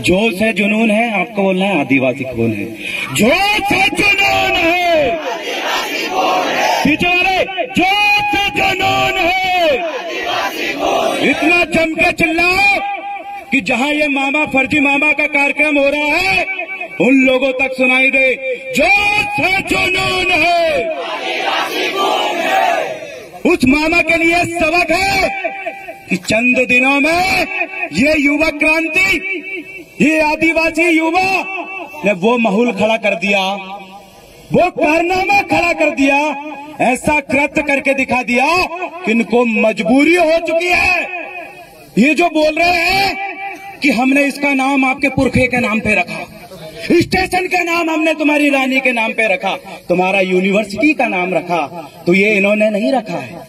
जोश है जुनून है, आपको बोलना है आदिवासी खून है? जोश है जुनून है वाले जोश है जुनून है, इतना जम के चिल्लाओ कि जहाँ ये मामा, फर्जी मामा का कार्यक्रम हो रहा है, उन लोगों तक सुनाई दे। जोश है जुनून है, उस मामा के लिए सबक है कि चंद दिनों में ये युवा क्रांति ये आदिवासी युवा, ने वो माहौल खड़ा कर दिया, वो कारनामा खड़ा कर दिया, ऐसा कृत्य करके दिखा दिया कि इनको मजबूरी हो चुकी है। ये जो बोल रहे हैं कि हमने इसका नाम आपके पुरखे के नाम पे रखा, स्टेशन का नाम हमने तुम्हारी रानी के नाम पे रखा, तुम्हारा यूनिवर्सिटी का नाम रखा तो ये इन्होंने नहीं रखा है।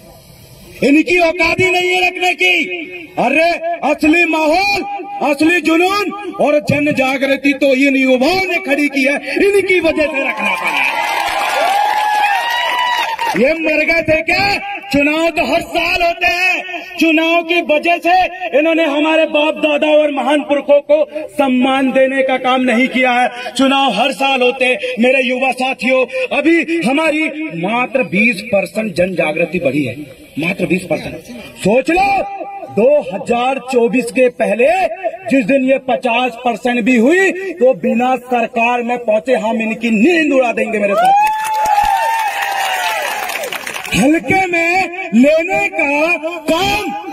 इनकी औकाती नहीं है रखने की। अरे असली माहौल असली जुनून और जन जागृति तो इन युवाओं ने खड़ी की है। इनकी वजह से रखना पड़ा। ये मर गए थे क्या? चुनाव तो हर साल होते हैं। चुनाव की वजह से इन्होंने हमारे बाप, दादा और महान पुरखों को सम्मान देने का काम नहीं किया है। चुनाव हर साल होते मेरे युवा साथियों, अभी हमारी मात्र 20 परसेंट जन जागृति बढ़ी है। मात्र 20 परसेंट। सोच लो 2024 के पहले, जिस दिन ये 50 परसेंट भी हुई तो बिना सरकार में पहुँचे, हम इनकी नींद उड़ा देंगे मेरे साथ हल्के में लेने का काम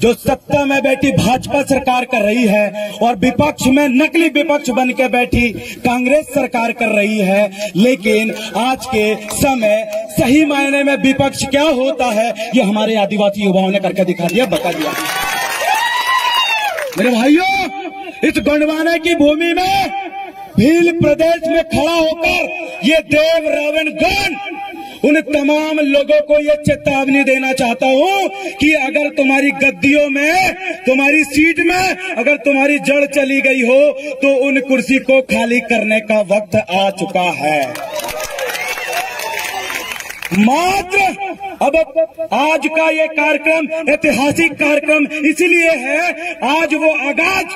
जो सत्ता में बैठी भाजपा सरकार कर रही है और विपक्ष में नकली विपक्ष बन के बैठी कांग्रेस सरकार कर रही है, लेकिन आज के समय सही मायने में विपक्ष क्या होता है, ये हमारे आदिवासी युवाओं ने करके दिखा दिया, बता दिया। मेरे भाइयों, इस गणवाने की भूमि में भील प्रदेश में खड़ा होकर ये देव रावण गण उन तमाम लोगों को ये चेतावनी देना चाहता हूँ कि अगर तुम्हारी गद्दियों में, तुम्हारी सीट में अगर तुम्हारी जड़ चली गई हो तो उन कुर्सी को खाली करने का वक्त आ चुका है। मात्र अब आज का ये कार्यक्रम, ऐतिहासिक कार्यक्रम इसलिए है, आज वो आगाज़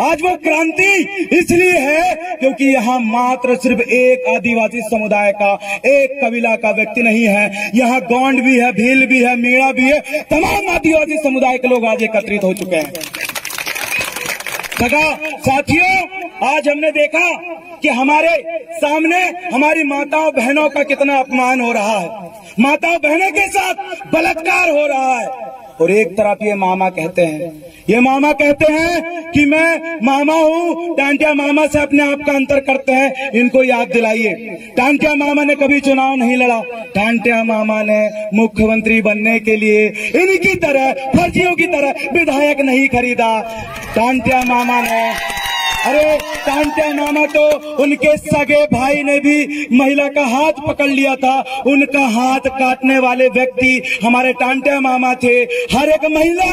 आज वो क्रांति इसलिए है क्योंकि यहाँ मात्र सिर्फ़ एक आदिवासी समुदाय का, एक कबीला का व्यक्ति नहीं है। यहाँ गौंड भी है, भील भी है, मीणा भी है। तमाम आदिवासी समुदाय के लोग आज एकत्रित हो चुके हैं। सगा, साथियों, आज हमने देखा कि हमारे सामने हमारी माताओं, बहनों का कितना अपमान हो रहा है। माताओं, बहनों के साथ बलात्कार हो रहा है। और एक तरफ़ ये मामा कहते हैं। ये मामा कहते हैं कि मैं मामा हूँ टांटिया मामा से अपने आप का अंतर करते हैं, इनको याद दिलाइए। टांटिया मामा ने कभी चुनाव नहीं लड़ा। टांटिया मामा ने मुख्यमंत्री बनने के लिए इनकी तरह, फर्जियों की तरह विधायक नहीं खरीदा। टांटिया मामा ने अरे मामा तो उनके सगे भाई ने भी महिला का हाथ पकड़ लिया था। उनका हाथ काटने वाले व्यक्ति हमारे टांटे मामा थे। हर एक महिला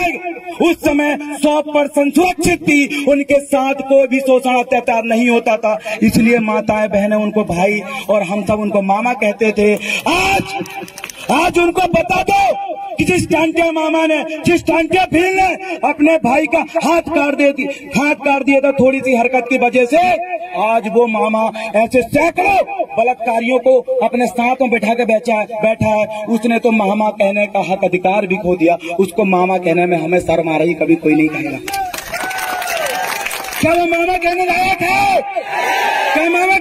उस समय सौ परसेंट सुरक्षित थी। उनके साथ कोई भी शोषण, अत्याचार नहीं होता था। इसलिए माताएँ, बहनें, उनको भाई और हम सब उनको मामा कहते थे। आज आज उनको बता दो कि जिस टांटिया मामा ने, जिस टांटिया भील ने अपने भाई का हाथ काट दे दी हाथ काट दिया था थोड़ी सी हरकत की वजह से, आज वो मामा ऐसे सैकड़ों बलात्कारियों को अपने साथ में बैठा के बैठा बैठा है। उसने तो मामा कहने का हक अधिकार भी खो दिया। उसको मामा कहने में हमें शर्म आ रही, कभी कोई नहीं कहेगा। क्या वो मामा कहने लायक है? क्या मामा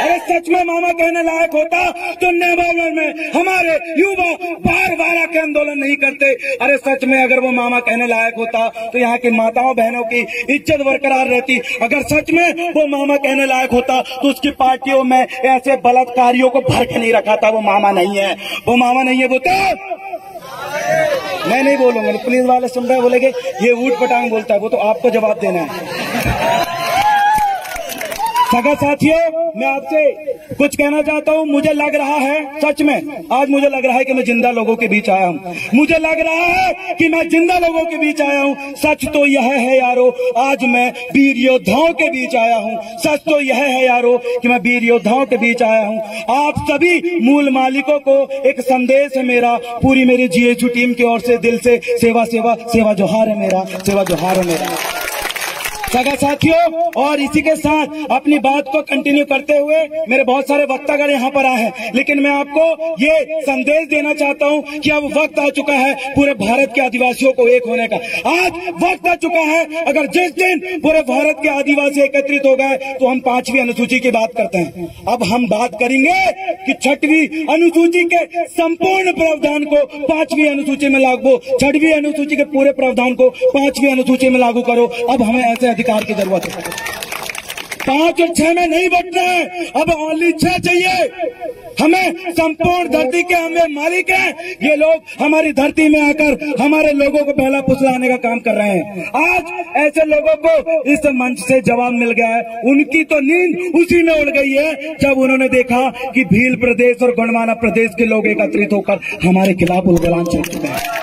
अरे सच में मामा कहने लायक होता तो नेवालन में हमारे युवा बार बार आके आंदोलन नहीं करते। अरे सच में अगर वो मामा कहने लायक होता तो यहाँ की माताओं बहनों की इज़्ज़त बरकरार रहती। अगर सच में वो मामा कहने लायक होता तो उसकी पार्टियों में ऐसे बलात्कारियों को भर के नहीं रखा था। वो मामा नहीं है। वो मामा नहीं है, वो तो मैं नहीं बोलूँगा, पुलिस वाले सुन रहे बोलेंगे, ये ऊट पटांग बोलता है, वो तो आपको जवाब देना है। सगा साथियों, मैं आपसे कुछ कहना चाहता हूँ। मुझे लग रहा है, सच में, आज मुझे लग रहा है कि मैं ज़िंदा लोगों के बीच आया हूँ। मुझे लग रहा है कि मैं ज़िंदा लोगों के बीच आया हूँ। सच तो यह है यारो, आज मैं वीर योद्धाओं के बीच आया हूँ। सच तो यह है यारो कि मैं वीर योद्धाओं के बीच आया हूँ। आप सभी मूल मालिकों को एक संदेश है मेरा, पूरी मेरी जीएचयू टीम की ओर से, दिल से, सेवा सेवा सेवा जोहार है मेरा, सेवा जोहार है मेरा। सगा साथियों, और इसी के साथ अपनी बात को कंटिन्यू करते हुए मेरे बहुत सारे वक्तागण यहाँ पर आए हैं। लेकिन मैं आपको ये संदेश देना चाहता हूँ कि अब वक्त आ चुका है पूरे भारत के आदिवासियों को एक होने का। आज वक्त आ चुका है, अगर जिस दिन पूरे भारत के आदिवासी एकत्रित हो गए तो हम पांचवी अनुसूची की बात करते हैं। अब हम बात करेंगे कि छठवीं अनुसूची के संपूर्ण प्रावधान को पांचवी अनुसूची में लागू, छठवीं अनुसूची के पूरे प्रावधान को पांचवी अनुसूची में लागू करो। अब हमें ऐसे अधिकार की ज़रूरत है। पाँच और छह में नहीं बटना अब ओनली छह चाहिए। हमें संपूर्ण धरती के हमें मालिक हैं। ये लोग हमारी धरती में आकर हमारे लोगों को पहला पुसलाने का काम कर रहे हैं। आज ऐसे लोगों को इस मंच से जवाब मिल गया है। उनकी तो नींद उसी में उड़ गई है, जब उन्होंने देखा कि भील प्रदेश और गणमाना प्रदेश के लोग एकत्रित होकर हमारे खिलाफ उलगलान चल चुके हैं।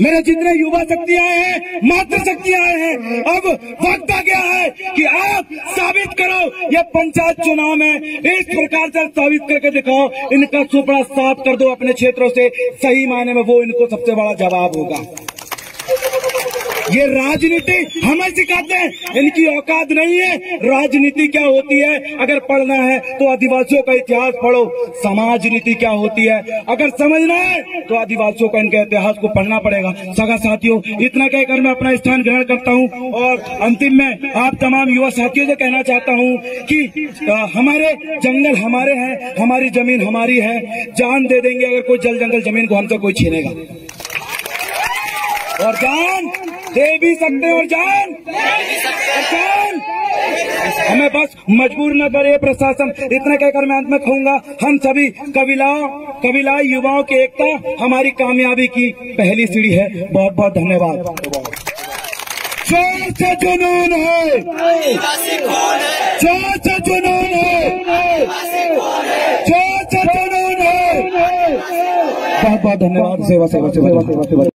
मेरे जितने युवा शक्ति आए हैं मात्र शक्ति आए हैं। अब वक्त आ गया है कि आप साबित करो। ये पंचायत चुनाव में इस प्रकार से साबित करके दिखाओ। इनका सुपड़ा साफ़ कर दो अपने क्षेत्रों से। सही मायने में वो इनको सबसे बड़ा जवाब होगा। ये राजनीति हमें सिखाते हैं। इनकी औकात नहीं है। राजनीति क्या होती है? अगर पढ़ना है तो आदिवासियों का इतिहास पढ़ो। समाज नीति क्या होती है? अगर समझना है तो आदिवासियों का इनके इतिहास को पढ़ना पड़ेगा। सगा साथियों इतना कहकर मैं अपना स्थान ग्रहण करता हूँ। और अंतिम में आप तमाम युवा साथियों से कहना चाहता हूँ कि आ, हमारे जंगल हमारे हैं हमारी ज़मीन हमारी है। जान दे देंगे अगर कोई जल जंगल ज़मीन को हमसे कोई छीनेगा। और जान दे भी सकते और जान। जान हमें बस मजबूर न करे प्रशासन। इतना कहकर मैं अंत में कहूँगा, हम सभी कबीलाओं कबीला युवाओं की एकता, हमारी कामयाबी की पहली सीढ़ी है। बहुत बहुत धन्यवाद। ज़ोर से जुनून है। ज़ोर से जुनून है। ज़ोर से जुनून है। बहुत बहुत धन्यवाद। सेवा सेवा सेवा सेवा।